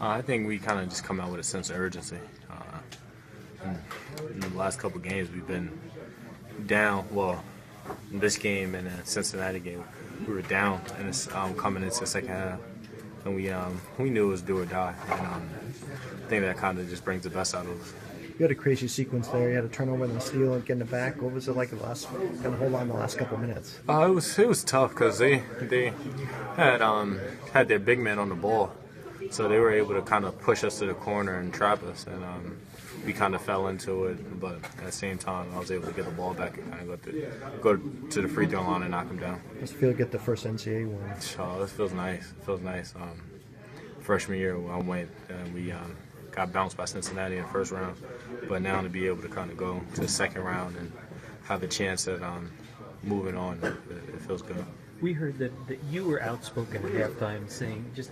Uh, I think we kind of just come out with a sense of urgency. Uh, in, the last couple games, we've been down. Well, in this game and the Cincinnati game, we were down and it's um, coming into the second half, and we um, we knew it was do or die. And um, I think that kind of just brings the best out of us. You had a crazy sequence there. You had a turnover and a steal and getting it back. What was it like the last, kind of hold on the last couple minutes? Uh, it was it was tough because they they had um had their big man on the ball, so they were able to kind of push us to the corner and trap us, and um, we kind of fell into it. But at the same time, I was able to get the ball back and kind of go to go to the free throw line and knock him down. Does it feel to get the first NCAA win? So this feels nice. It feels nice. Um, freshman year, I went and we um, got bounced by Cincinnati in the first round, but now to be able to kind of go to the second round and have a chance at um, moving on, it, it feels good. We heard that, that you were outspoken at halftime saying just